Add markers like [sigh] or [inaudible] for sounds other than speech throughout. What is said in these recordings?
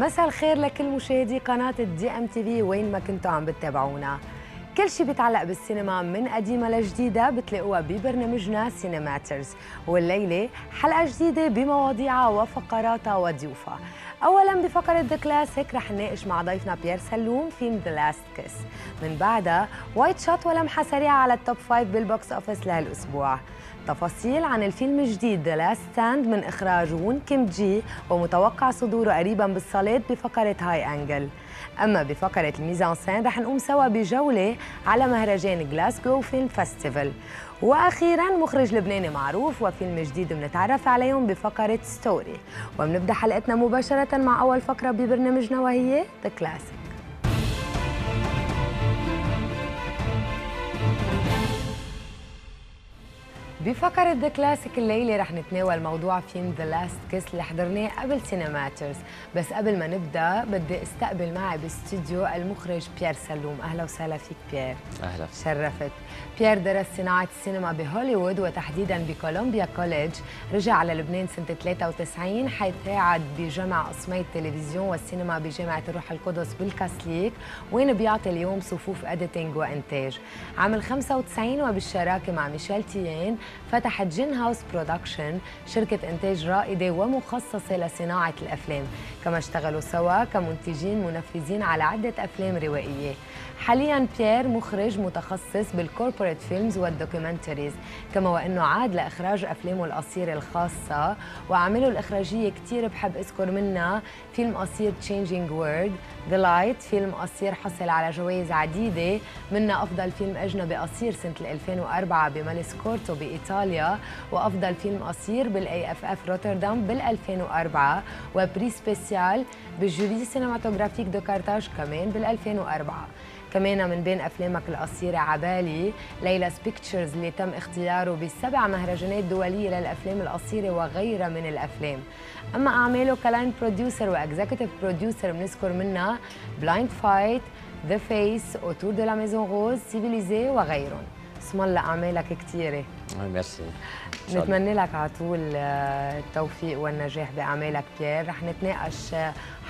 مساء الخير لكل مشاهدي قناة ال DMTV وين ما كنتوا عم بتتابعونا. كل شيء بيتعلق بالسينما من قديمة لجديدة بتلاقوها ببرنامجنا Cinematters والليلة حلقة جديدة بمواضيعها وفقراتها وضيوفها. اولا بفقرة The Classic رح نناقش مع ضيفنا بيير سلوم فيلم The Last Kiss من بعدها wide shot ولمحة سريعة على ال top five بال box office لهالأسبوع. تفاصيل عن الفيلم الجديد Last Stand من إخراج وون كيم جي ومتوقع صدوره قريبا بالصالات بفقرة high angle أما بفقرة ال mise en scène رح نقوم سوا بجولة على مهرجان Glasgow Film Festival وأخيرا مخرج لبناني معروف وفيلم جديد بنتعرف عليهم بفقرة story وبنبدا حلقتنا مباشرة مع أول فقرة ببرنامجنا وهي The Classic بفقرة The Classic الليلة رح نتناول موضوع فيلم The Last Kiss اللي حضرناه قبل Cinematters بس قبل ما نبدأ بدي استقبل معي باستديو المخرج بيير سلوم أهلا وسهلا فيك بيير أهلا. شرفت. بيير درس صناعة السينما بهوليوود وتحديدا ب Columbia College. رجع على لبنان سنة 93 حيث ساعد بجمع قسمي التلفزيون والسينما بجامعة الروح القدس بالكاسليك وين بيعطي اليوم صفوف editing وإنتاج. عام 95 وبالشراكة مع ميشيل تيان فتحت Djinn House Production شركة إنتاج رائدة ومخصصة لصناعة الأفلام. كما اشتغلوا سوا كمنتجين منفذين على عدة أفلام روائية. حاليا بيير مخرج متخصص بال corporate films وال documentaries كما وأنه عاد لإخراج أفلامه القصيرة الخاصة. واعماله الإخراجية كثير بحب أذكر منها فيلم قصير Changing World The Light فيلم قصير حصل على جوائز عديدة. منها أفضل فيلم أجنبي قصير سنة 2004 ب Malescorto بإيطاليا وأفضل فيلم قصير بال IFF Rotterdam بال 2004 و prix spécial بال journées cinématographiques de Carthage كمان بال 2004 كمان من بين أفلامك القصيرة عبالي ليلى pictures اللي تم اختياره بسبع مهرجانات دولية للأفلام القصيرة وغيرها من الأفلام. أما أعماله ك line producer و executive producer بنذكر منها بلايند فايت ذا فيس اوتور دو لا ميزون روز سيفيليزي وغيرهم اسم الله أعمالك كثيره ميرسي. نتمنى لك على طول آه، التوفيق والنجاح بأعمالك بيير رح نتناقش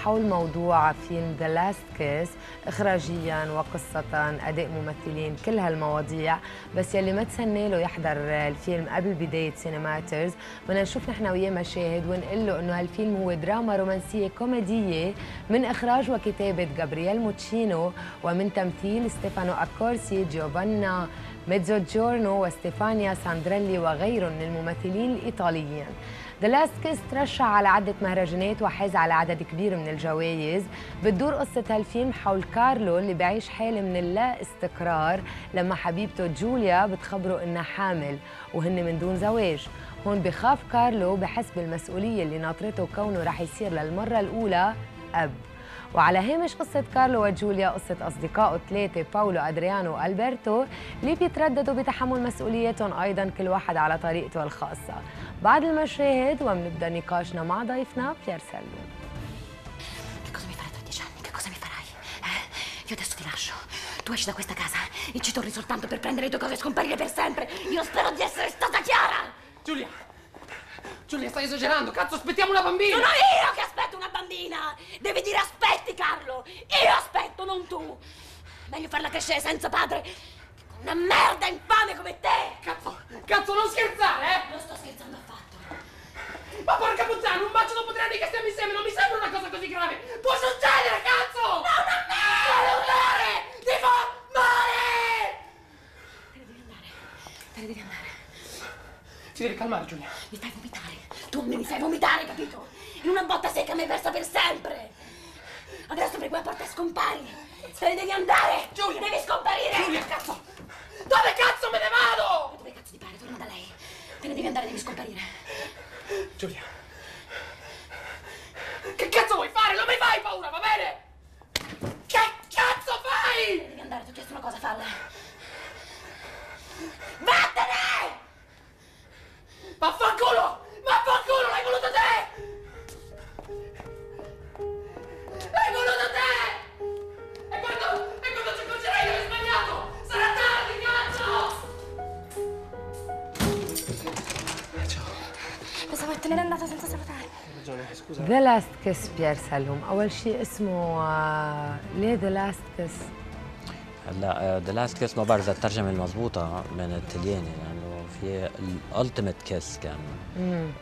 حول موضوع فيلم The Last Kiss اخراجيا وقصة أداء ممثلين كل هالمواضيع. بس يلي ما تسنى له يحضر الفيلم قبل بداية Cinematters بدنا نشوف نحن وياه مشاهد ونقول له إنه هالفيلم هو دراما رومانسية كوميدية من إخراج وكتابة جابرييل موتشينو ومن تمثيل ستيفانو أكورسي جوفانا ميتزو جورنو وستيفانيا ساندريلي وغيرهم من الممثلين الإيطاليين. The Last Kiss ترشح على عدة مهرجانات وحاز على عدد كبير من الجوائز. بتدور قصة هالفيلم حول كارلو اللي بعيش حالة من اللا استقرار لما حبيبته جوليا بتخبره إنها حامل وهن من دون زواج. هون بخاف كارلو بحس بالمسؤولية اللي ناطرته كونه رح يصير للمرة الأولى أب. وعلى هامش قصة كارلو وجوليا قصة أصدقائه الثلاثة باولو أدريانو وألبرتو اللي بيترددوا بتحمل مسؤولياتهم أيضا كل واحد على طريقته الخاصة بعد المشاهد ومنبدأ نقاشنا مع ضيفنا بيير سلون Tu esci da questa casa e ci torni soltanto per prendere le tue cose e scomparire per sempre. Io spero di essere stata chiara! Giulia! Giulia, stai esagerando! Cazzo, aspettiamo una bambina! Sono io che aspetto una bambina! Devi dire aspetti, Carlo! Io aspetto, non tu! Meglio farla crescere senza padre che con una merda infame come te! Cazzo! Cazzo, non scherzare, eh! Non sto scherzando affatto! Ma porca puttana, un bacio dopo tre anni che stiamo insieme non mi sembra una cosa così grave! Può succedere, cazzo! Non a me! Non male! Ti fa male! Te ne devi andare. Te ne devi andare. Ti devi calmare, Giulia. Mi fai vomitare. Tu mi fai vomitare, capito? In una botta secca mi hai persa per sempre. Adesso per quella porta scompari. Te ne devi andare. Giulia! Devi scomparire. Giulia, cazzo! Dove cazzo me ne vado? Dove cazzo ti pare? Torna da lei. Te ne devi andare, devi scomparire. Giulia. Che cazzo vuoi fare? كيس بيير سلوم أول شيء اسمه آه، ليه ذا لاست كيس هلا ذا لاست كيس ما بعرف إذا الترجمة المضبوطه من التلياني لأنه في ال ultimate kiss كان.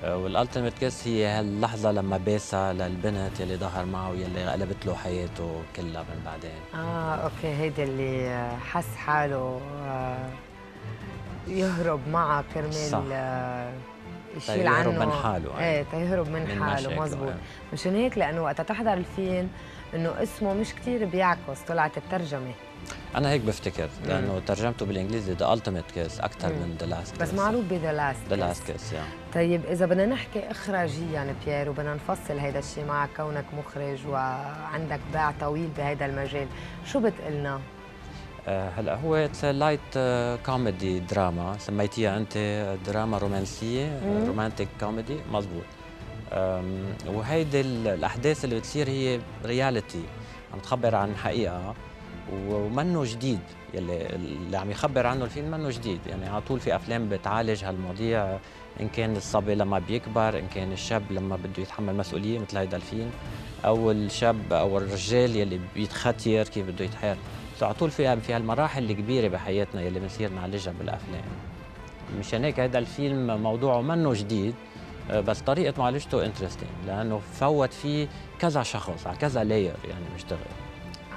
وال ultimate kiss هي هاللحظة لما باسها للبنت يلي ظهر معه يلي قلبت له حياته كلها من بعدين. آه okay هيدا اللي آه، حس حاله آه، يهرب معها صح. كرمال يشيل تيهرب عنه من حاله، إيه يعني. تيهرب من, من حاله مزبوط إيه. مشان هيك لأنه وقتها تحضر الفيلم إنه اسمه مش كتير بيعكس طلعت الترجمة. أنا هيك بفتكر لأنه ترجمته بالإنجليزي the ultimate kiss أكثر من the last بس معروف ب the last the last kiss يعني طيب إذا بدنا نحكي إخراجيا بيير وبدنا نفصل هيدا الشيء معك كونك مخرج وعندك باع طويل بهيدا المجال شو بتقلنا؟ هلا هو light comedy drama سميتيها أنت دراما رومانسيه romantic comedy مزبوط. أم، وهيدي ال- الأحداث اللي بتصير هي reality عم تخبر عن حقيقة ومنه جديد. يلي اللي عم يخبر عنه الفيلم منه جديد. يعني على طول في أفلام بتعالج هالمواضيع. إن كان الصبي لما بيكبر إن كان الشاب لما بده يتحمل مسؤولية مثل هيدا الفيلم أو الشاب أو الرجال يلي بيتختير كيف بده يتحارب. so على طول في في هالمراحل الكبيرة بحياتنا يلي بنصير نعالجها بالأفلام مشان هيك هذا الفيلم موضوعه منه جديد آه، بس طريقة معالجته interesting لأنه فوت فيه كذا شخص على كذا layer يعني مشتغل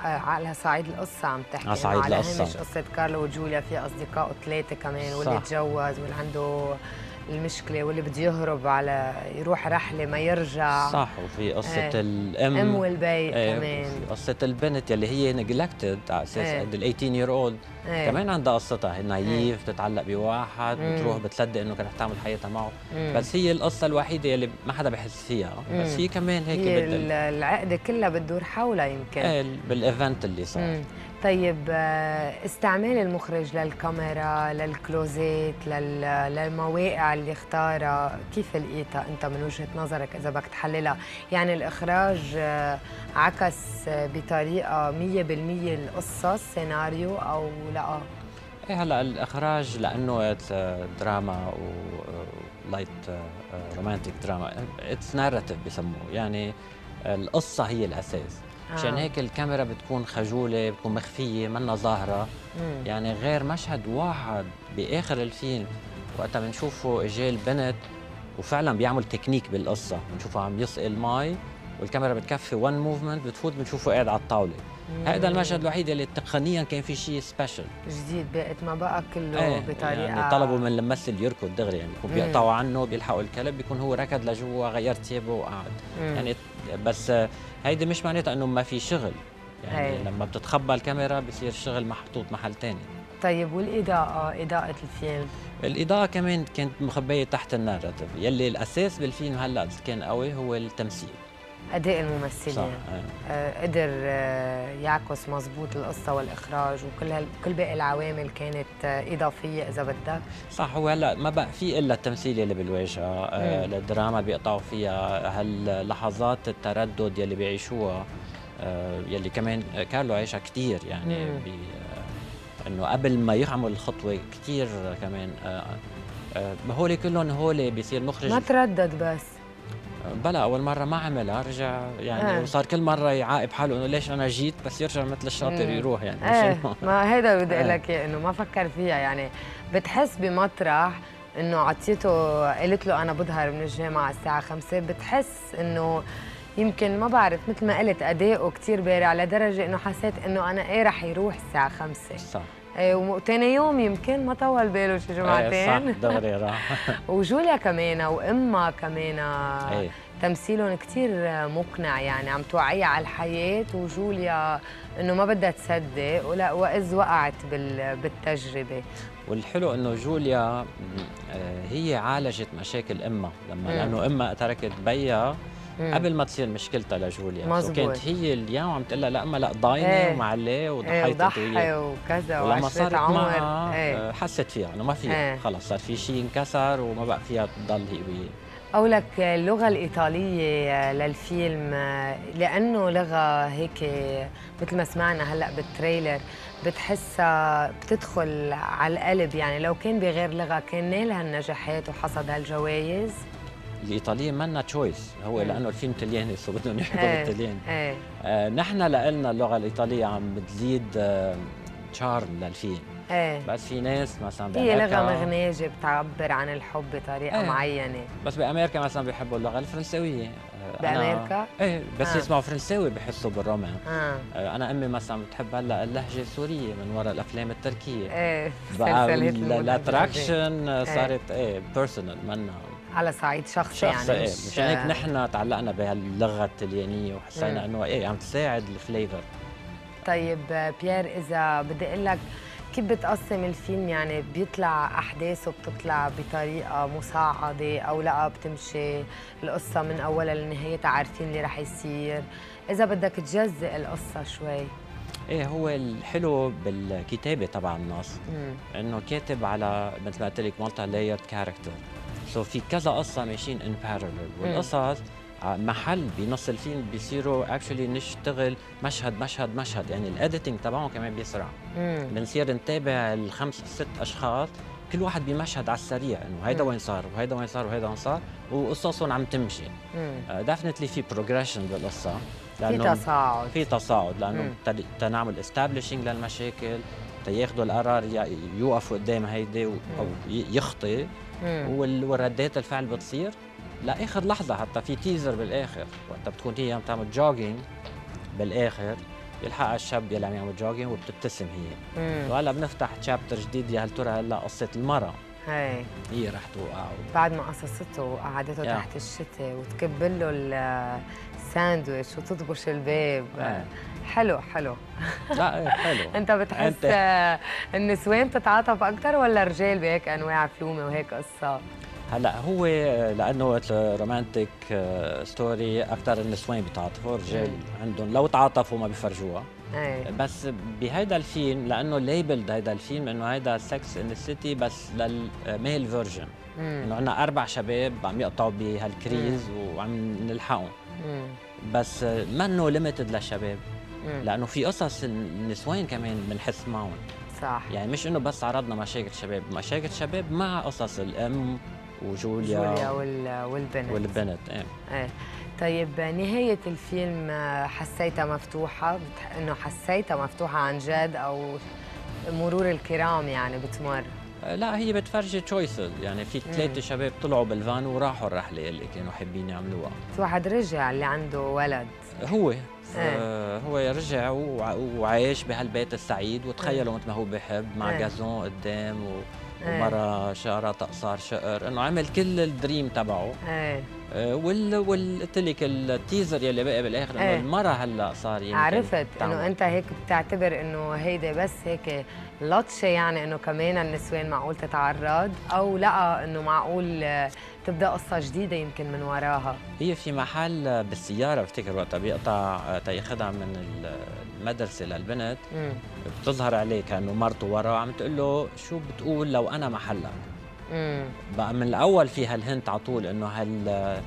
على صعيد القصة عم تحكي على صعيد القصة. هامش قصة كارلو وجوليا في أصدقائه ثلاثة كمان واللي. تجوز واللي عنده المشكلة واللي بده يهرب على يروح رحلة ما يرجع صح وفي قصة إيه. الأم أم والبي إيه، كمان وفي قصة البنت يلي هي neglected على أساس إيه. قد ال 18 year old إيه. كمان عندها قصتها هي naive بتتعلق بواحد مم. بتروح بتصدق إنه كانت رح تعمل حياتها معه مم. بس هي القصة الوحيدة يلي ما حدا بحس فيها بس. هي كمان هيك هي بدها ال- العقدة كلها بتدور حولها يمكن إيه بال event اللي صار. طيب آه، استعمال المخرج للكاميرا لل close up لل... للمواقع اللي اختارها كيف لقيتها؟ انت من وجهة نظرك إذا بدك تحللها. يعني الإخراج آه، عكس آه، بطريقة 100% القصة السيناريو أو لا؟ إيه هلأ الإخراج لأنه دراما و light romantic drama it's narrative بسموه. يعني القصة هي الأساس. عشان آه. هيك الكاميرا بتكون خجولة بتكون مخفية منا ظاهرة. يعني غير مشهد واحد بآخر الفيلم وقتها بنشوفه اجى البنت وفعلا بيعمل تكنيك بالقصة بنشوفه عم يسقي المي والكاميرا بتكفي one movement بتفوت بنشوفه قاعد على الطاولة هذا المشهد الوحيد اللي تقنيا كان في شيء special جديد بقت ما بقى كله إيه بطريقة يعني طلبوا من الممثل يركض دغري يعني يكون مم. بيقطعوا عنه بيلحقوا الكلب بيكون هو ركض لجوا غير ثيابه وقعد. يعني بس هيدي مش معناتها إنه ما في شغل. يعني أيه. لما بتتخبى الكاميرا بصير الشغل محطوط محل تاني. طيب والإضاءة؟ إضاءة الفيلم. الإضاءة كمان كانت مخبية تحت الناراتيف. يلي الأساس بالفيلم هلأ كان قوي هو التمثيل. أداء صح الممثلين آه. آه، قدر آه، يعكس مظبوط القصة والإخراج وكل هال... كل باقي العوامل كانت آه، إضافية إذا بدك صح هو هلأ ما بقى في إلا التمثيل يلي بالواجهه آه. الدراما اللي بيقطعوا فيها هاللحظات التردد يلي بيعيشوها آه يلي كمان كارلو عايشها كثير يعني. بي آه إنه قبل ما يعمل الخطوه كثير كمان آه آه هولي كلهم هولي بيصير مخرج ما تردد بس بلا أول مرة ما عملها رجع يعني آه. وصار كل مرة يعاقب حاله إنه ليش أنا جيت بس يرجع مثل الشاطر. يروح يعني إنه- ما هيدا بدي [laughs] أقول إيه. لك إنه ما فكر فيها يعني بتحس بمطرح إنه عطيته قالت له أنا بظهر من الجامعة الساعة 5 بتحس إنه يمكن ما بعرف مثل ما قلت اداؤه كثير بارع لدرجة إنه حسيت إنه أنا إيه رح يروح الساعة 5 صح وتاني يوم يمكن ما طول باله شي إيه، جمعتين. صح دغري راح. [laughs] وجوليا كمان وامها كمان إيه. تمثيلهم كتير مقنع يعني عم توعيها على الحياة وجوليا إنه ما بدها تصدق ولا وإذ وقعت بال- بالتجربة. والحلو إنه جوليا آه، هي عالجت مشاكل امها لما. لأنه امها تركت بيها مم. قبل ما تصير مشكلتها لجوليا. وكانت هي اليوم عم تقول لها لا ما لا ضاينة إيه. ومعليه إيه وضحيت وضحي وياه وكذا ولما صارت عمر معها إيه آه، حست فيها إنه ما فيها إيه. خلص صار في شيء انكسر وما بقى فيها تضل هي وياه قولك اللغة الإيطالية للفيلم لأنه لغة هيك مثل ما سمعنا هلأ بال trailer بتحسها بتدخل على القلب يعني لو كان بغير لغة كان نال هالنجاحات وحصد هالجوائز الإيطالية منا choice هو مم. لأنه الفيلم طلياني سو بدهم يحكوا إيه. بالطلياني إيه آه نحن لنا اللغة الإيطالية عم بتزيد آه charm للفيلم إيه بس في ناس مثلا هي لغة مغناجه بتعبر عن الحب بطريقة إيه. معينة بس بأمريكا مثلا بيحبوا اللغة الفرنساويه آه، بأمريكا؟ إيه بس آه. يسمعوا فرنساوي بحسوا بال romance آه آه، أنا أمي مثلا بتحب هلأ اللهجة السورية من وراء الأفلام التركية إيه. ال attraction صارت إيه personal منا على صعيد شخصي شخص يعني إيه مش مشان هيك نحن تعلقنا بهاللغة الطليانيه وحسينا. إنه إيه عم تساعد ال flavor طيب بيير إذا بدي أقول لك كيف بتقسم الفيلم؟ يعني بيطلع احداثه بتطلع بطريقة مصعده أو لا بتمشي القصة من أولها لنهايتها عارفين اللي رح يصير. إذا بدك تجزئ القصة شوي. إيه هو الحلو بالكتابة تبع النص. إنه كاتب على مثل ما قلت لك multi layered character so في كذا قصة ماشيين in parallel والقصص ع- محل بنص الفيلم بيصيروا actually نشتغل مشهد مشهد مشهد. يعني ال editing تبعهم كمان بيسرع. بنصير نتابع الخمس ست أشخاص. كل واحد بمشهد على السريع إنه هيدا. وين صار؟ وهيدا وين صار؟ وهيدا وين صار؟ وقصصهم عم تمشي. definitely في progression بالقصة. في تصاعد. في تصاعد. لأنه تنعمل establishing للمشاكل تياخذوا القرار يوقفوا قدام هيدي أو يخطي والردات الفعل بتصير. لاخر لحظة حتى في teaser بالآخر. وقت بتكون هي عم تعمل jogging بالآخر يلحقها الشاب يلي عم يعمل jogging وبتبتسم هي. وهلا بنفتح chapter جديد يا هل ترى هلا قصة المرأة؟ هي هي رح توقع. و- بعد ما قصصته وقعدته. تحت الشتاء وتكبل له الساندويتش وتطبش الباب. إيه. حلو حلو لا إيه حلو [laughs] انت بتحس آه، النسوان بتتعاطف أكثر ولا الرجال بهيك أنواع فلومه وهيك قصة؟ هلأ هو لأنه romantic story أكثر النسوان بيتعاطفوا الرجال عندهم لو تعاطفوا ما بيفرجوها إيه بس بهيدا الفيلم لأنه labeled هيدا الفيلم إنه هيدا Sex and the City بس لل male version مم. إنه عندنا أربع شباب عم يقطعوا بهال crise وعم نلحقهم. بس منه limited للشباب. لأنه في قصص النسوان كمان بنحس معهم. صح. يعني مش إنه بس عرضنا مشاكل شباب مشاكل شباب مع قصص الأم وجوليا جوليا وال... والبنت. والبنت إيه. إيه. طيب نهاية الفيلم آه، حسيتها مفتوحة؟ بتح... إنه حسيتها مفتوحة عن جد أو مرور الكرام يعني بتمر؟ لا هي بتفرجي choices يعني في ثلاثة شباب طلعوا بالفان وراحوا الرحلة اللي كانوا حابين يعملوها. في واحد رجع اللي عنده ولد؟ هو إيه. آه هو رجع وع- وعايش بهالبيت السعيد وتخيلوا مثل ما هو بحب مع إيه. جازون قدام و... ومرة شعرها تقصار شقر إنه عمل كل الدريم تبعه إيه آه وال وال قلت لك التيزر يلي بقى بالآخر إنه. المرة هلأ صار يمكن عرفت. إنه أنت هيك بتعتبر إنه هيدي بس هيك لطشة يعني إنه كمان النسوان معقول تتعرض أو لا إنه معقول آه، تبدأ قصة جديدة يمكن من وراها. هي في محل بالسيارة بفتكر وقتها بيقطع آه، تياخدها من ال- المدرسة للبنت. امم بتظهر عليه كأنه مرته ورا عم تقول له شو بتقول لو أنا محلك؟ بقى من الأول في هال hint على طول إنه هال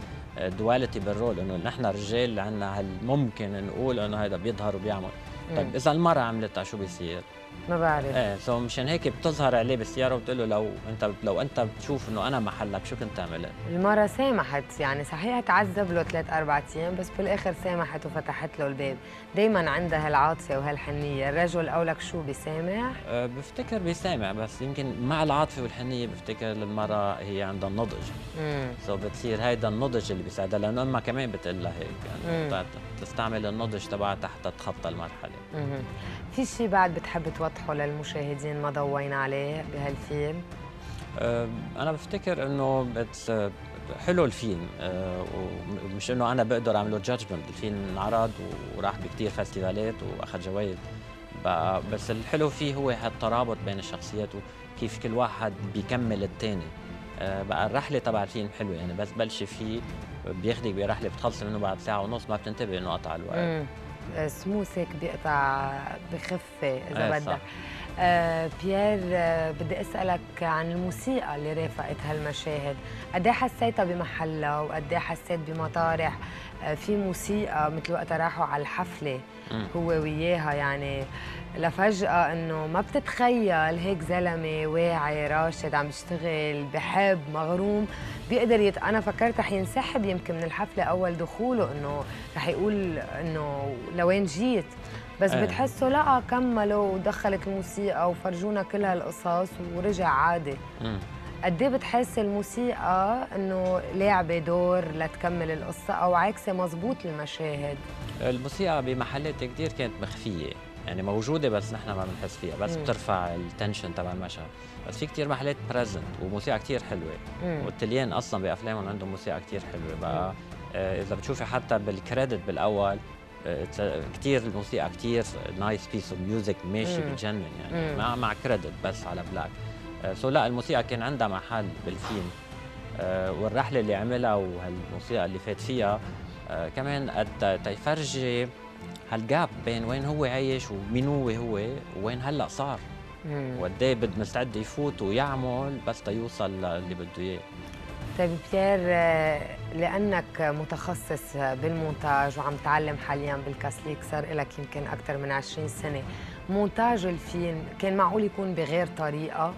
duality بال role إنه نحن رجال عندنا هال ممكن نقول إنه هذا بيظهر وبيعمل. طيب إذا المرأة عملتها شو بيصير؟ ما بعرف إيه so مشان هيك بتظهر عليه بالسيارة وبتقول له لو أنت لو أنت بتشوف إنه أنا محلك شو كنت تعمل؟ المرة سامحت يعني صحيح تعذب له ثلاث أربع أيام بس بالآخر سامحت وفتحت له الباب دايما عندها هالعاطفة وهالحنية الرجل أولك شو بيسامح أه بفتكر بيسامع بس يمكن مع العاطفة والحنية بفتكر المراه هي عندها النضج امم سو بتصير هيدا النضج اللي بيساعدها لأنه امها كمان بتقول لها هيك. يعني تستعمل النضج تبعها حتى تتخطى المرحلة. في شيء بعد بتحب توضحه للمشاهدين ما ضوينا عليه بهالفيلم؟ أنا بفتكر بتس حلو الفيلم أه ومش إنه أنا بقدر أعمله جادجمنت الفيلم انعرض وراح بكتير فestivalات وأخذ جوائز. بس الحلو فيه هو هالترابط بين الشخصيات وكيف كل واحد بيكمل الثاني أه بقى الرحلة تبع الفيلم حلوة يعني بس بلشي فيه بياخدك برحلة بتخلصي منه بعد ساعة ونص ما بتنتبه إنه قطع الوقت. سموث هيك بيقطع بخفة إذا إيه بدك. آه بيير آه بدي أسألك عن الموسيقى اللي رافقت هالمشاهد. قد إيه حسيتها بمحلها وقد إيه حسيت بمطارح؟ آه في موسيقى مثل وقت راحوا على الحفلة مم. هو وياها يعني لفجأة إنه ما بتتخيل هيك زلمة واعي راشد عم بيشتغل بحب مغروم بيقدر يت... أنا فكرت رح ينسحب يمكن من الحفلة أول دخوله إنه رح يقول إنه لوين جيت. بس إيه. بتحسه لا كملوا ودخلت الموسيقى وفرجونا كل هالقصص ورجع عادي مم. قد إيه بتحس الموسيقى إنه لاعبه دور لتكمل القصة أو عكسه مزبوط المشاهد الموسيقى بمحلات كتير كانت مخفية يعني موجودة بس نحن ما بنحس فيها بس مم. بترفع ال tension تبع المشهد بس في كتير محلات present وموسيقى كتير حلوة مم. والتليان أصلا بأفلامهم عندهم موسيقى كتير حلوة بقى آه، إذا بتشوفي حتى بال credit بالأول آه، كتير الموسيقى كتير nice piece of music ماشي. بتجنن يعني. مع مع credit بس على black so لا الموسيقى كان عندها محل بالفيلم آه، والرحلة اللي عملها وهالموسيقى اللي فات فيها آه، كمان قد تيفرجي هال gap بين وين هو عايش ومين هو هو وين هلأ صار. وقد إيه مستعد يفوت ويعمل بس تيوصل للي بده إياه طيب بيير آه، لأنك متخصص بالمونتاج وعم تعلم حاليا بالكاسليك صار لك يمكن أكثر من 20 سنة مونتاج الفيلم كان معقول يكون بغير طريقة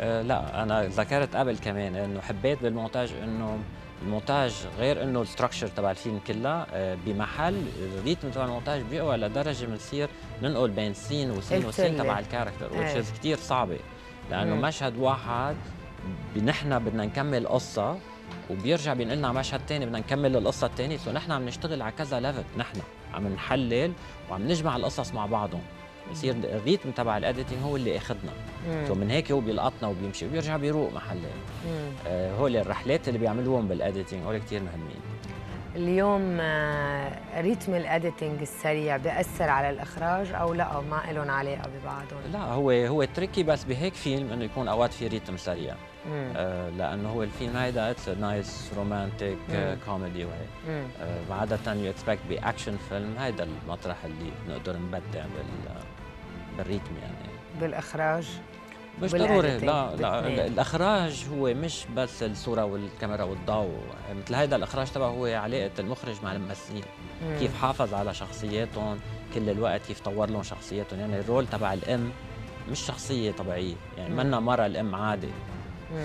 أه لا أنا ذكرت قبل كمان إنه حبيت بالمونتاج إنه المونتاج غير إنه ال structure تبع الفيلم كلها أه بمحل ال rythme تبع المونتاج بيقوى لدرجة بنصير ننقل بين scene و scene و scene. تبع ال character which كثير صعبة لأنه مم. مشهد واحد نحن بدنا نكمل قصة وبيرجع بينقلنا مشهد ثاني بدنا نكمل القصة الثانية so نحن عم نشتغل على كذا level نحن عم نحلل وعم نجمع القصص مع بعضهم. بصير ال rythme تبع ال editing هو اللي أخذنا. so من هيك هو بيلقطنا وبيمشي وبيرجع بيروق مم. آه هول الرحلات اللي بيعملوهم بال editing هول كثير مهمين. اليوم آه، rythme ال editing السريع بيأثر على الإخراج أو لا؟ ما لهم علاقة ببعضهم؟ لا هو هو tricky بس بهيك فيلم إنه يكون أوقات في rythme سريع. لأنه هو الفيلم هيدا it's nice romantic. comedy وهيك عادة you expect ب action film هيدا المطرح اللي بنقدر نبدع بال بال rythme يعني بالإخراج مش ضروري لا لا. الإخراج هو مش بس الصورة والكاميرا والضوء مثل هيدا الإخراج تبعه هو علاقة المخرج مع الممثلين مم. كيف حافظ على شخصياتهم كل الوقت كيف طور لهم شخصياتهم يعني ال role تبع الام مش شخصية طبيعية يعني مم. منا مرة الام عادي.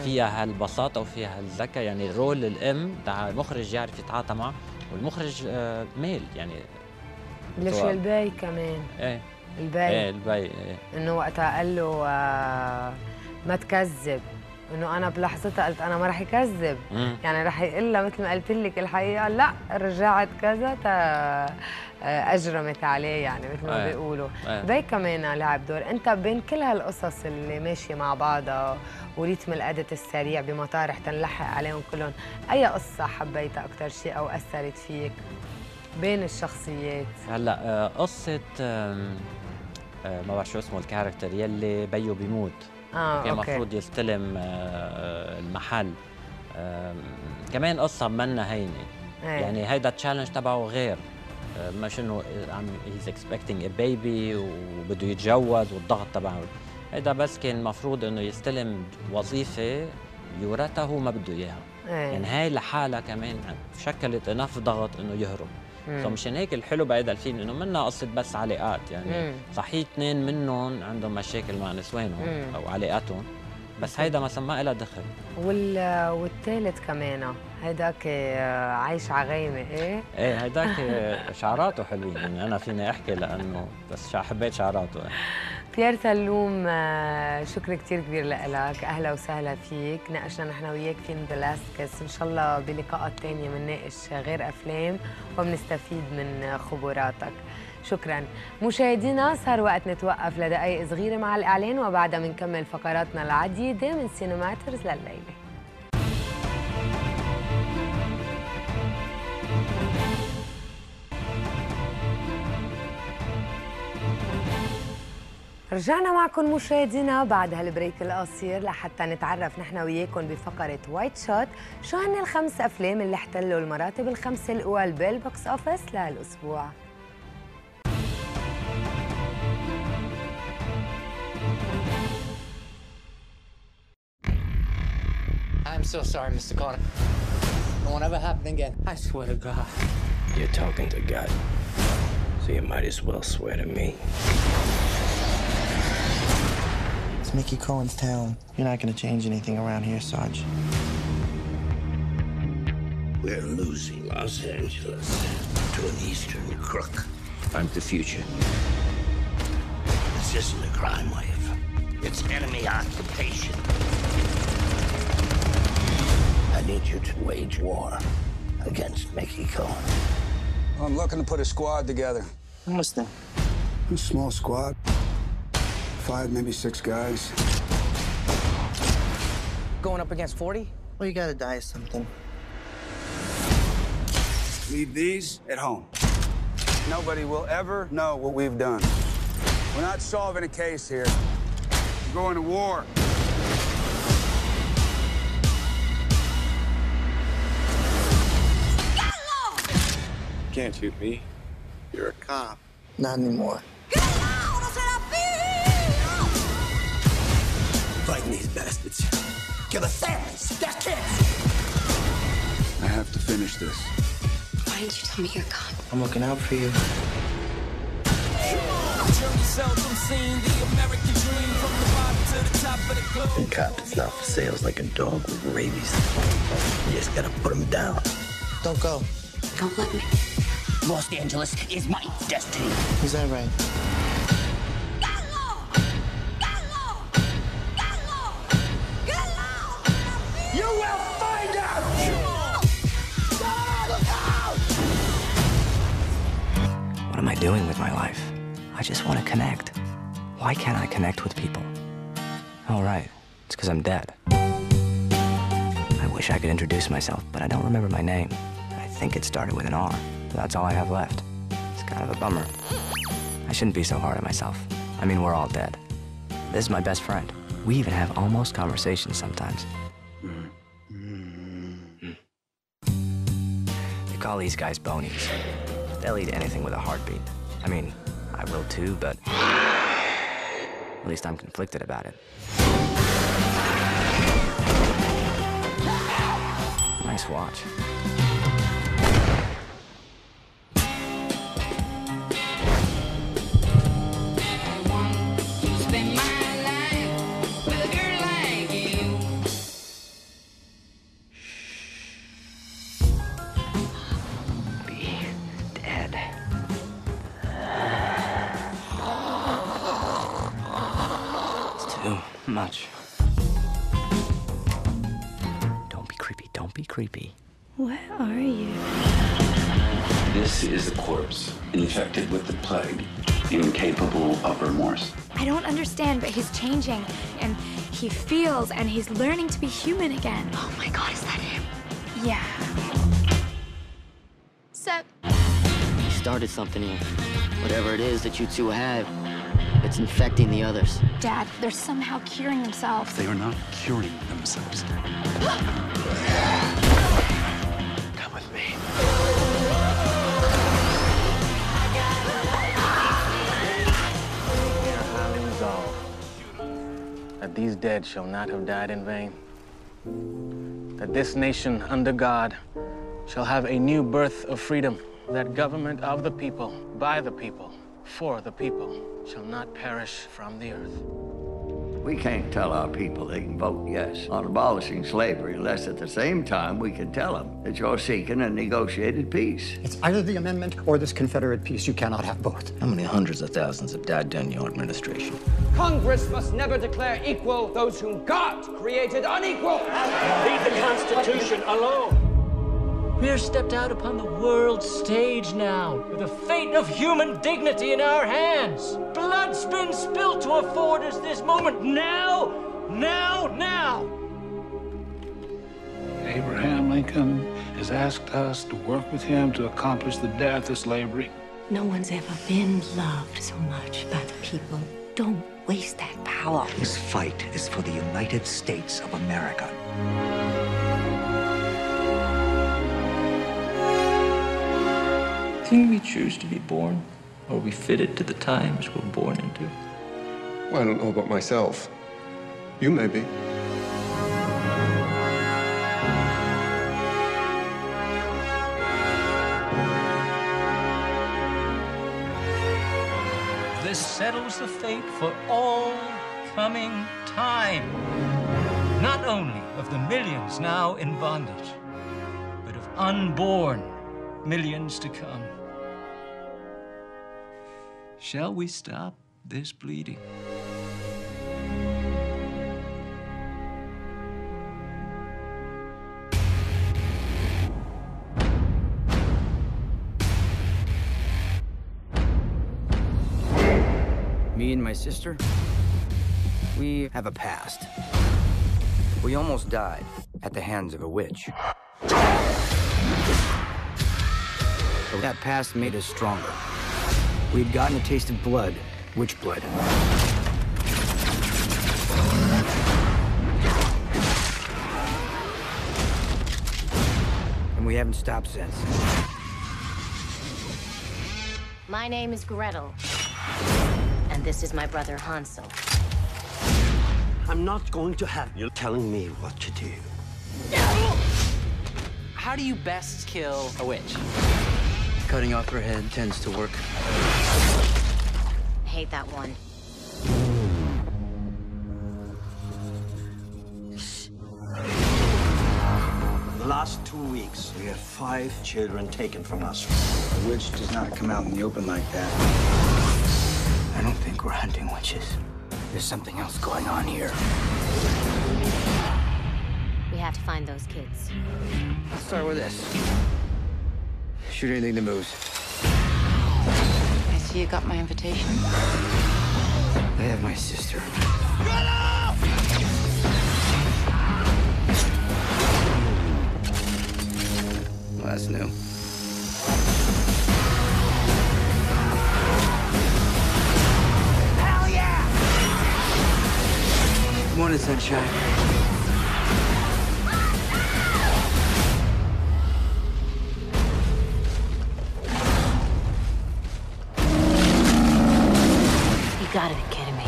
فيها هالبساطه وفيها هالذكاء يعني role الإم تاع المخرج يعرف يتعاطى معه والمخرج آه، male يعني ليش. الباي كمان؟ إيه. الباي. إيه البي إيه. إنه وقتها قال له آه، ما تكذب. إنه أنا بلحظتها قلت أنا ما رح يكذب. يعني رح يقول لها مثل ما قلت لك الحقيقة لا رجعت كذا تا آه، اجرمت عليه يعني مثل ما إيه. بيقولوا إيه. بي كمان لعب دور أنت بين كل هالقصص اللي ماشية مع بعضها وريتم الأدت السريع بمطارح تنلحق عليهم كلهم أي قصة حبيتها أكثر شيء أو أثرت فيك بين الشخصيات هلأ آه، قصة آه، ما بعرف شو اسمه ال character يلي بيو بيموت آه كان المفروض يستلم آه، المحل آم، كمان قصة منا هينة إيه. يعني هيدا ال challenge تبعه غير آه، مش انه عم he's expecting a baby وبده يتجوز والضغط تبعه هيدا بس كان المفروض إنه يستلم وظيفة يورثها هو ما بده إياها إيه. يعني هاي لحالها كمان شكلت enough ضغط إنه يهرب. فمشان هيك الحلو بهيدا الفيلم إنه منا قصة بس علاقات يعني. صحيح اثنين منهم عندهم مشاكل مع نسوانهم. أو علاقاتهم بس هيدا مثلا ما لها دخل. وال والثالث كمان هيداك عايش على غيمه إيه؟ إيه هيداك شعراته حلوين يعني أنا فيني أحكي لأنه بس حبيت شعراته. بيير سلوم آه، شكر كثير كبير لك. أهلا وسهلا فيك. ناقشنا نحن وياك فيلم The Last Kiss إن شاء الله بلقاءات ثانية بنناقش غير أفلام وبنستفيد من خبراتك. شكرا. مشاهدينا صار وقت نتوقف لدقائق صغيرة مع الإعلان وبعدها بنكمل فقراتنا العديدة من Cinematters لليلة. رجعنا معكم مشاهدينا بعد هال break القصير لحتى نتعرف نحن وياكم بفقرة wide shot شو هن الخمس أفلام اللي احتلوا المراتب الخمسة الأول بالبوكس أوفيس لهالأسبوع I'm so sorry, Mr. Connor. It won't ever happen again. I swear to God. You're talking to God, so you might as well swear to me. It's Mickey Cohen's town. You're not gonna change anything around here, Sarge. We're losing Los Angeles to an Eastern crook. I'm the future. This isn't a crime wave. It's enemy occupation. I need you to wage war against Mickey Cohen. I'm looking to put a squad together. What's that? A small squad. Five, maybe six guys. Going up against 40? Well, you gotta die of something. Leave these at home. Nobody will ever know what we've done. We're not solving a case here. We're going to war. Can't shoot me. You're a cop. Not anymore. Fighting these bastards. Kill the families. Their kids. I have to finish this. Why didn't you tell me you're gone? I'm looking out for you. And cop is not for sales like a dog with rabies. You just gotta put him down. Don't go. Don't let me. Los Angeles is my destiny. Is that right? You will find out! What am I doing with my life? I just want to connect. Why can't I connect with people? Oh, right. It's because I'm dead. I wish I could introduce myself, but I don't remember my name. I think it started with an R. That's all I have left. It's kind of a bummer. I shouldn't be so hard on myself. I mean, we're all dead. This is my best friend. We even have almost conversations sometimes. Call these guys bonies. They'll eat anything with a heartbeat. I mean, I will too, but at least I'm conflicted about it. Nice watch. Infected with the plague, incapable of remorse. I don't understand, but he's changing. And he feels, and he's learning to be human again. Oh my god, is that him? Yeah. Sep. You started something here. Whatever it is that you two have, it's infecting the others. Dad, they're somehow curing themselves. They are not curing themselves. [gasps] [gasps] [laughs] these dead shall not have died in vain. That this nation under God shall have a new birth of freedom. That government of the people, by the people, for the people, shall not perish from the earth. We can't tell our people they can vote yes on abolishing slavery unless at the same time we can tell them that you're seeking a negotiated peace. It's either the amendment or this Confederate peace. You cannot have both. How many hundreds of thousands have died during your administration? Congress must never declare equal those whom God created unequal. Leave the Constitution alone. We're stepped out upon the world stage now, with the fate of human dignity in our hands. Blood's been spilled to afford us this moment. Now, now, now. Abraham Lincoln has asked us to work with him to accomplish the death of slavery. No one's ever been loved so much by the people. Don't waste that power. This fight is for the United States of America. think we choose to be born, are we fitted to the times we're born into? Well, I don't know about myself. You may be. This settles the fate for all coming time. Not only of the millions now in bondage, but of unborn millions to come. Shall we stop this bleeding? Me and my sister, we have a past. We almost died at the hands of a witch. But that past made us stronger. We'd gotten a taste of blood, witch blood. And we haven't stopped since. My name is Gretel. And this is my brother Hansel. I'm not going to have you telling me what to do. How do you best kill a witch? Cutting off her head tends to work. Hate that one. The last two weeks, we had five children taken from us. A witch does not come out in the open like that. I don't think we're hunting witches. There's something else going on here. We have to find those kids. Let's start with this. Shoot anything that moves. I see you got my invitation. I have my sister. Well, that's new. Hell yeah! Morning, sunshine. Gotta be kidding me.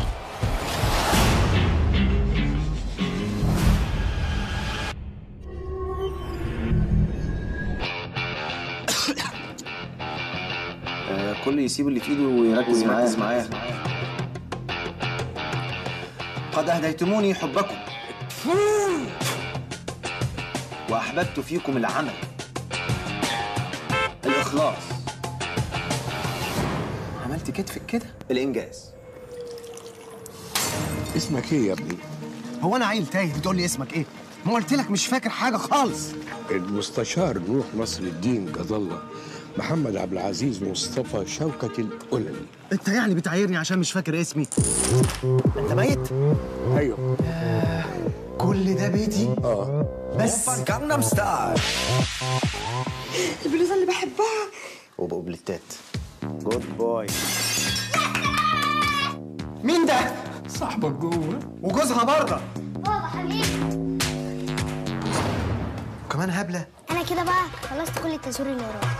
كل يسيب اللي في إيده ويركز معايا. معايا. قد أهديتموني حبكم. وأحببت فيكم العمل. الإخلاص. عملت كتفك كده؟ الإنجاز. اسمك إيه يا ابني؟ هو أنا عيل تايه بتقول لي اسمك إيه؟ ما قلت لك مش فاكر حاجة خالص. المستشار نوح نصر الدين جد الله. محمد عبد العزيز مصطفى شوكة الأولمي. انت يعني بتعايرني عشان مش فاكر اسمي. انت ميت؟ أيوه. كل ده بيتي؟ آه. بس. جامنام ستايل البلوزة اللي بحبها. وبقبلتات جود بوي مين ده؟ صاحبك جوه. وجوزها بره. بابا حبيبي. وكمان هبلة. أنا كده بقى خلصت كل التصوير اللي ورايا.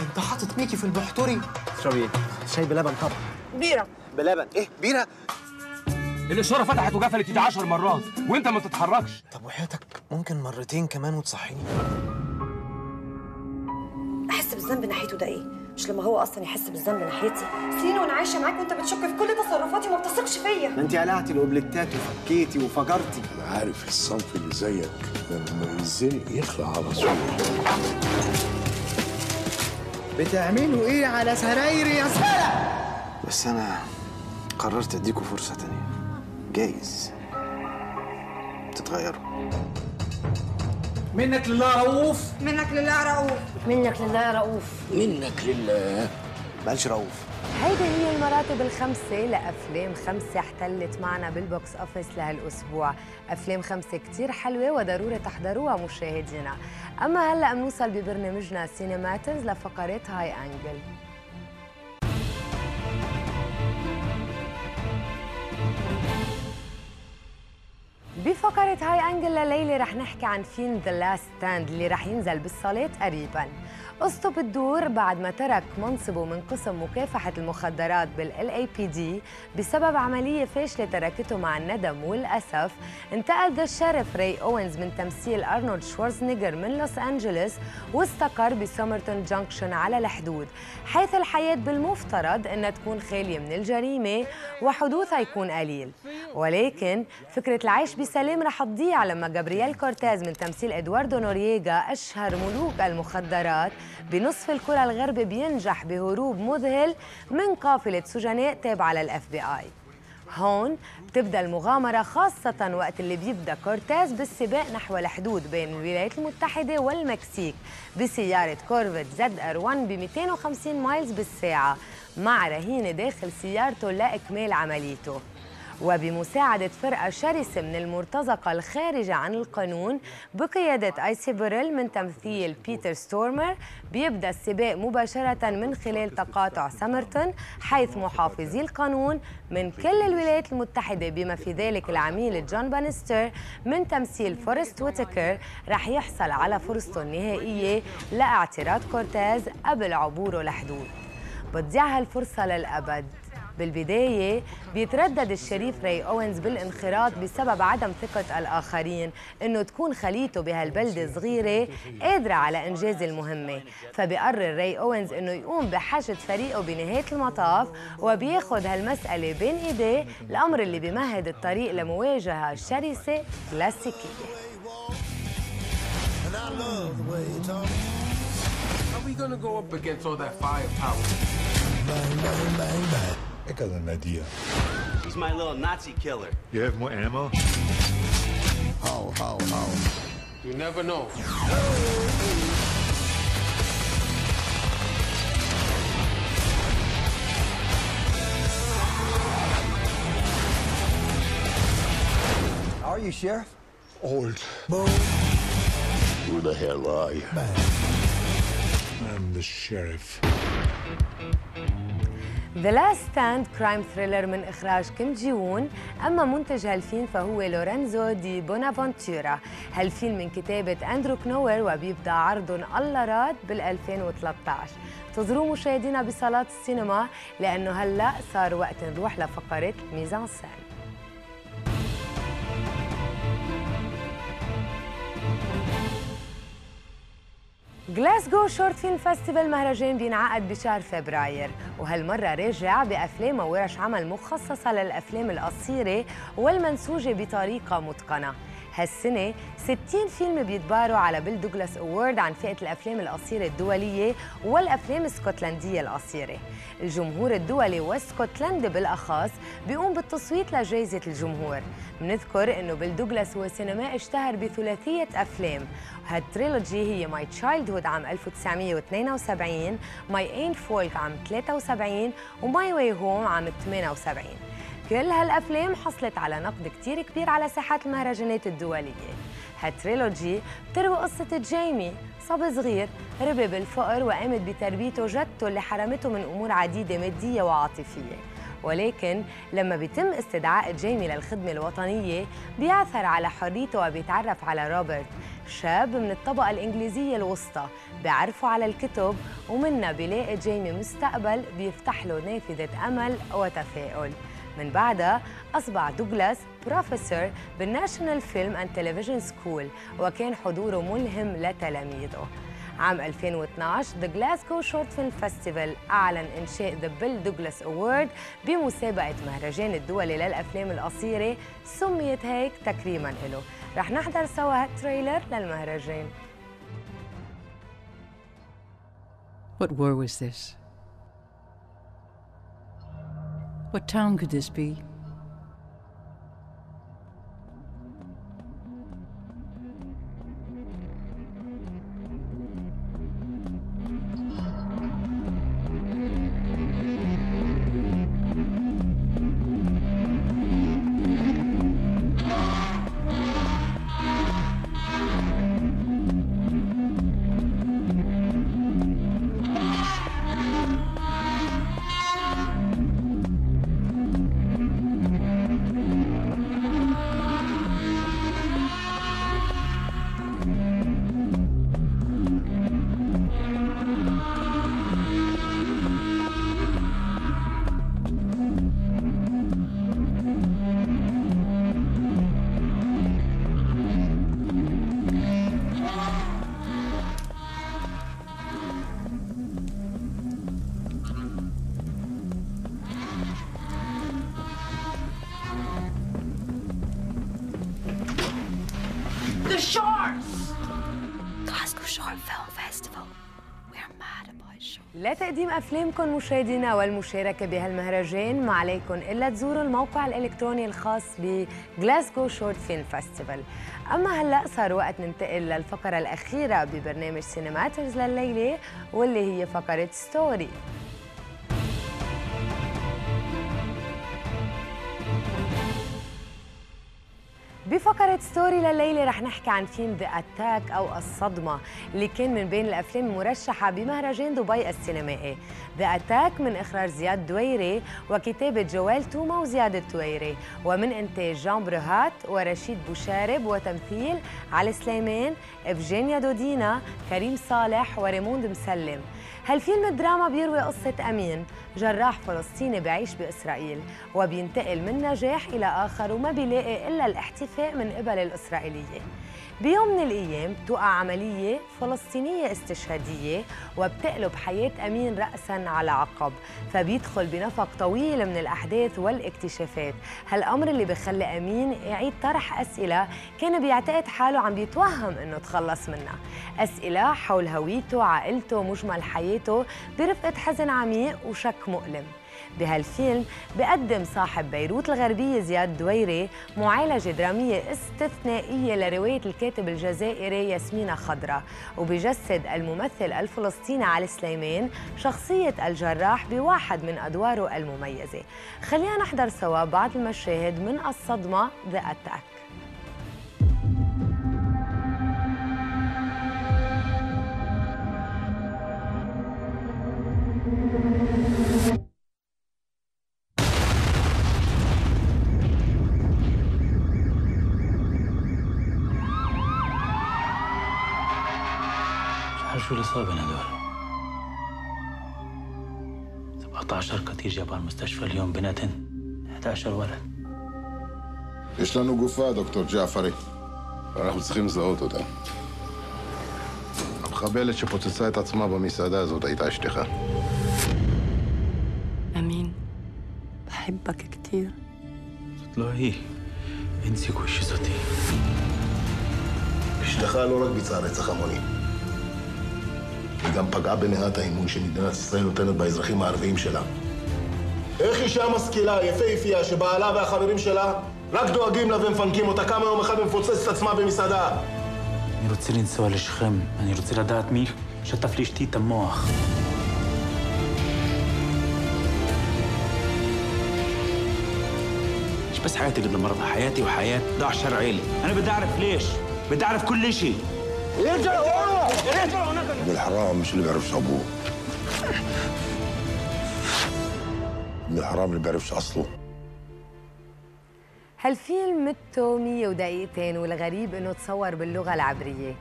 أنت حاطط ميكي في البحتري اشربي إيه؟ شاي بلبن طبعا. بيرة. بلبن. إيه؟ بيرة؟ الإشارة فتحت وقفلت يجي 10 مرات وأنت ما تتحركش. طب وحياتك ممكن مرتين كمان وتصحيني. أحس بالذنب ناحيته ده إيه؟ مش لما هو أصلا يحس بالذنب ناحيتي. سنين وأنا عايشة معاك وأنت بتشك في كل تصرفاتي وما بتثقش فيا. ما أنت قلعتي الاوبليتات وفكيتي وفجرتي. أنا عارف الصنف اللي زيك لما يتزنق يخلع على طول. بتعملوا إيه على سرايري يا زباله بس أنا قررت أديكوا فرصة تانية. جايز. تتغيروا. منك لله رؤوف. منك لله رؤوف. منك لله رؤوف. منك لله. بقالش رؤوف. هيدي هي المراتب الخمسة لأفلام خمسة احتلت معنا بالبوكس أوفيس لهالأسبوع. أفلام خمسة كتير حلوة وضروري تحضروها مشاهدينا. أما هلأ بنوصل ببرنامجنا سينماتنز لفقرات high angle. بفقرة high angle لليلة رح نحكي عن فيلم The Last Stand اللي رح ينزل بالصالات قريباً. قصته بتدور بعد ما ترك منصبه من قسم مكافحة المخدرات بال LAPD بسبب عملية فاشلة تركته مع الندم والأسف. انتقل الشريف راي أوينز من تمثيل أرنولد شوارزنيجر من لوس أنجلوس واستقر بسومرتون جانكشن على الحدود حيث الحياة بالمفترض أنها تكون خالية من الجريمة وحدوثها يكون قليل. ولكن فكرة العيش بسلام رح تضيع لما جابرييل كورتيز من تمثيل إدواردو نورييغا أشهر ملوك المخدرات بنصف الكرة الغربي بينجح بهروب مذهل من قافلة سجناء تابعة لل FBI هون بتبدأ المغامرة خاصة وقت اللي بيبدأ كورتيز بالسباق نحو الحدود بين الولايات المتحدة والمكسيك بسيارة كورفت ZR 1 ب 250 miles بالساعة مع رهينة داخل سيارته لإكمال عمليته. وبمساعدة فرقة شرسة من المرتزقة الخارجة عن القانون بقيادة آيسي بوريل من تمثيل بيتر ستورمر بيبدأ السباق مباشرة من خلال تقاطع سمرتون حيث محافظي القانون من كل الولايات المتحدة بما في ذلك العميل جون بانستر من تمثيل فورست ويتكر رح يحصل على فرصته النهائية لاعتراض كورتيز قبل عبوره لحدود. بتضيع هالفرصة للأبد. بالبداية بيتردد الشريف راي أوينز بالانخراط بسبب عدم ثقة الآخرين إنه تكون خليته بهالبلدة صغيرة قادرة على إنجاز المهمة. فبيقرر راي أوينز إنه يقوم بحشد فريقه بنهاية المطاف وبياخد هالمسألة بين إيديه الأمر اللي بيمهد الطريق لمواجهة شرسة كلاسيكية. How we gonna go up against all that firepower? Bang, bang, bang, bang. I got an idea. He's my little Nazi killer. You have more ammo? How, how, how? You never know. How are you, Sheriff? Old. Who the hell are you? I'm the sheriff. The Last Stand crime thriller من إخراج كيم جي وون أما منتج هالفيلم فهو لورينزو دي بونافونتورا هالفيلم من كتابة أندرو كنوير وبيبدأ عرضه الله راد بال 2013 انتظروا مشاهدينا بصالات السينما لأنه هلأ صار وقت نروح لفقرة ميزان سان Glasgow Short Film Festival مهرجان بينعقد بشهر فبراير وهالمرة راجع بأفلام وورش عمل مخصصة للأفلام القصيرة والمنسوجة بطريقة متقنة. هالسنة 60 فيلم بيتباروا على Bill Douglas Award عن فئة الأفلام القصيرة الدولية والأفلام الاسكتلندية القصيرة. الجمهور الدولي والاسكتلندي بالأخص بيقوم بالتصويت لجائزة الجمهور. بنذكر إنه بيل دوغلاس هو سينمائي اشتهر بثلاثية أفلام. هال trilogy هي My Childhood عام 1972 My Ain Folk عام 73 و My Way Home عام 78 كل هالأفلام حصلت على نقد كتير كبير على ساحات المهرجانات الدولية. هال trilogy بتروي قصة جيمي صبي صغير ربي بالفقر وقامت بتربيته جدته اللي حرمته من أمور عديدة مادية وعاطفية. ولكن لما بيتم استدعاء جيمي للخدمة الوطنية بيعثر على حريته وبيتعرف على روبرت شاب من الطبقة الإنجليزية الوسطى. بيعرفه على الكتب ومنها بيلاقي جيمي مستقبل بيفتح له نافذة أمل وتفاؤل. من بعدها أصبح دوغلاس بروفيسور بال National Film and Television School وكان حضوره ملهم لتلاميذه. عام 2012 The Glasgow Short Film Festival أعلن إنشاء The Bill Douglas Award بمسابقة مهرجان الدولي للأفلام القصيرة سميت هيك تكريما له رح نحضر سوا هالتريلر للمهرجان. What war was this? What town could this be? Shorts! Glasgow Short Film Festival. We're mad about shorts. لتقديم أفلامكم مشاهدينا والمشاركة بهالمهرجان ما عليكم إلا تزوروا الموقع الإلكتروني الخاص ب Glasgow Short Film Festival أما هلأ صار وقت ننتقل للفقرة الأخيرة ببرنامج سينماترز لليلة واللي هي فقرة story بفقرة story لليلة رح نحكي عن فيلم The Attack أو الصدمة اللي كان من بين الأفلام المرشحة بمهرجان دبي السينمائي. The Attack من إخراج زياد دويري وكتابة جوال توما وزياد الدويري ومن إنتاج جان بروهات ورشيد بوشارب وتمثيل علي سليمان إفجينيا دودينا كريم صالح وريموند مسلم. هالفيلم الدراما بيروي قصة أمين؟ جراح فلسطيني بعيش بإسرائيل وبينتقل من نجاح إلى آخر وما بيلاقي إلا الاحتفاء من قبل الإسرائيلية. بيوم من الأيام توقع عملية فلسطينية استشهادية وبتقلب حياة أمين رأساً على عقب فبيدخل بنفق طويل من الأحداث والاكتشافات. هالأمر اللي بخلي أمين يعيد طرح أسئلة كان بيعتقد حاله عم بيتوهم إنه تخلص منها. أسئلة حول هويته عائلته مجمل حياته برفقة حزن عميق وشك مؤلم. بهالفيلم بقدم صاحب بيروت الغربية زياد دويري معالجة درامية استثنائية لرواية الكاتب الجزائري ياسمينة خضرة وبجسد الممثل الفلسطيني علي سليمان شخصية الجراح بواحد من أدواره المميزة. خلينا نحضر سوا بعض المشاهد من الصدمة ذا أتاك مش 17 قتيل جابوا على المستشفى اليوم بنتن 11 ولد יש לנו גופה, דוקטור ג'עפרי. אנחנו צריכים לזהות אותה. המחבלת שפוצצה את עצמה במסעדה הזאת הייתה אשתך. أمين بحبك كتير לא היא. אין סיכוי שזאתי. אשתך לא רק ביצעה רצח המוני, היא גם פגעה במעט האמון שמדינת ישראל נותנת באזרחים הערביים שלה. איך אישה משכילה, יפהפייה, שבעלה והחברים שלה רק דואגים לה ומפנקים אותה, קמה יום אחד ומפוצצת את עצמה במסעדה. אני רוצה לנסוע לשכם. אני רוצה לדעת מי שטף לאשתי את המוח. مش بس حياتي اللي دمرتها حياتي وحياة ضاع شرعي أنا بدي أعرف ليش بدي أعرف كل شيء ارجع ورا ابن الحرام مش اللي بيعرفش ابوه ابن الحرام اللي بيعرفش أصله. هالفيلم مدته 100 ودقيقتين والغريب إنه تصور باللغة العبرية.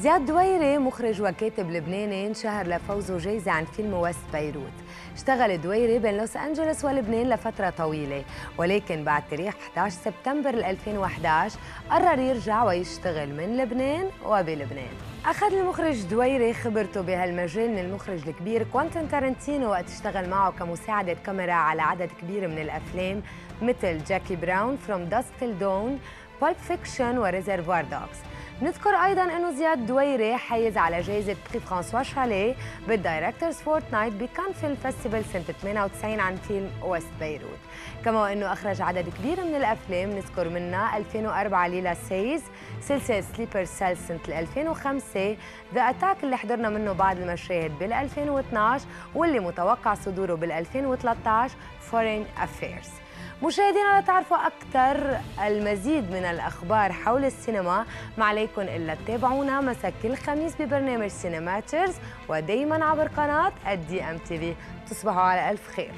زياد دويري مخرج وكاتب لبناني انشهر لفوزه جايزة عن فيلم وست بيروت. اشتغل دويري بين لوس أنجلوس ولبنان لفترة طويلة. ولكن بعد تاريخ 11 سبتمبر 2011 قرر يرجع ويشتغل من لبنان وبلبنان. أخذ المخرج دويري خبرته بهالمجال من المخرج الكبير كوانتين تارنتينو وقت اشتغل معه كمساعدة كاميرا على عدد كبير من الأفلام مثل جاكي براون From Dusk Till Dawn Pulp Fiction و Reservoir Dogs نذكر أيضا إنه زياد دويري حيز على جائزه Prix François Chalais بال Directors' Fortnight بكان Film Festival سنة 98 عن فيلم ويست بيروت كما وانه أخرج عدد كبير من الأفلام نذكر منها 2004 Lila Says سلسلة Sleeper Cell سنة 2005 The Attack اللي حضرنا منه بعض المشاهد بال 2012 واللي متوقع صدوره بال 2013 Foreign Affairs مشاهدينا لتعرفوا أكثر المزيد من الأخبار حول السينما ما عليكم إلا تتابعونا مساء كل خميس ببرنامج سينماترز ودايما عبر قناة ال DMTV تصبحوا على ألف خير.